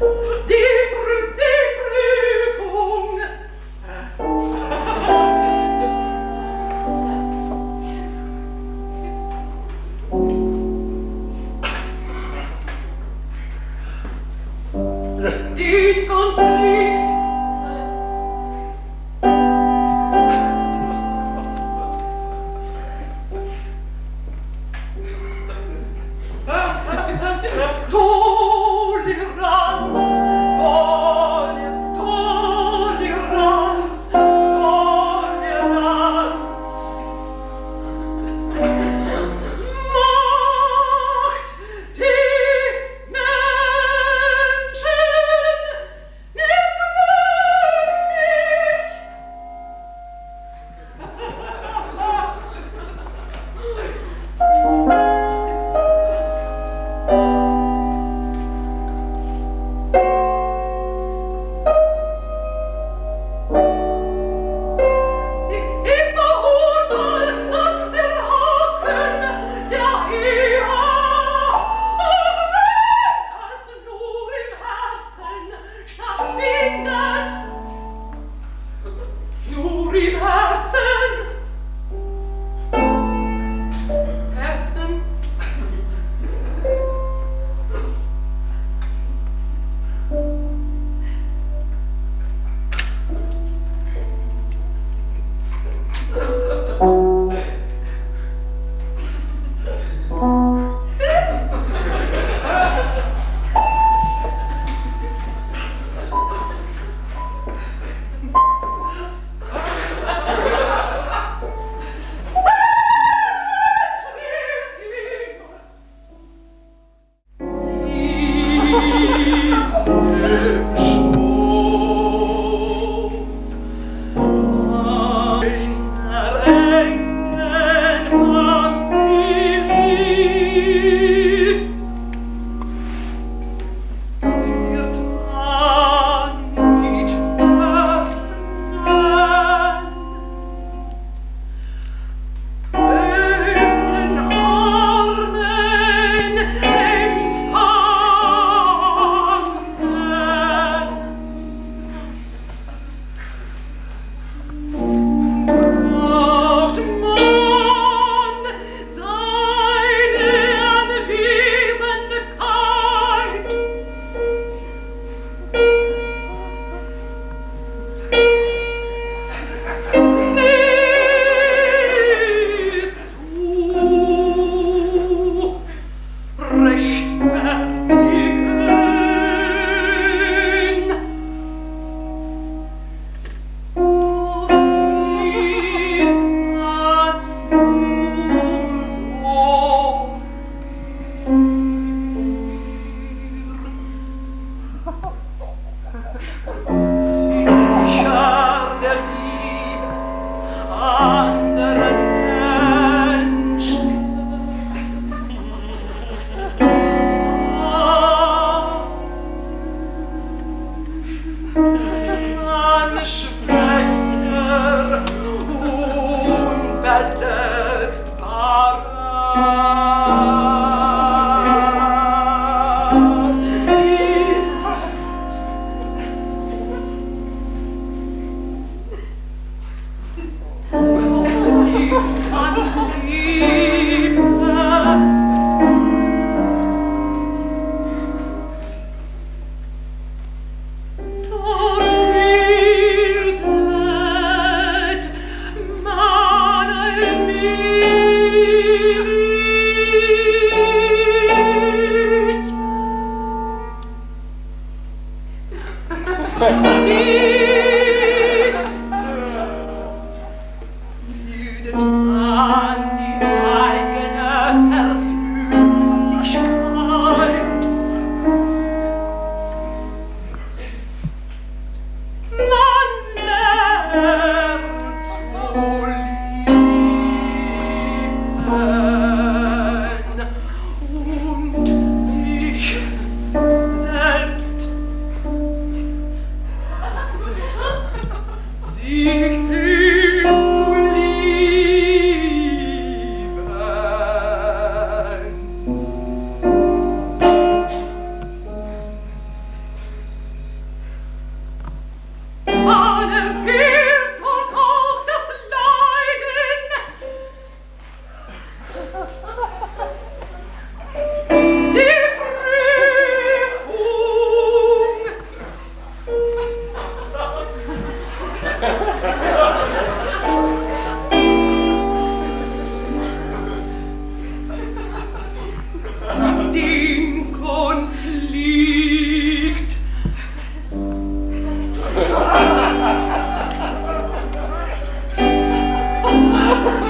Dear Ha ha ha!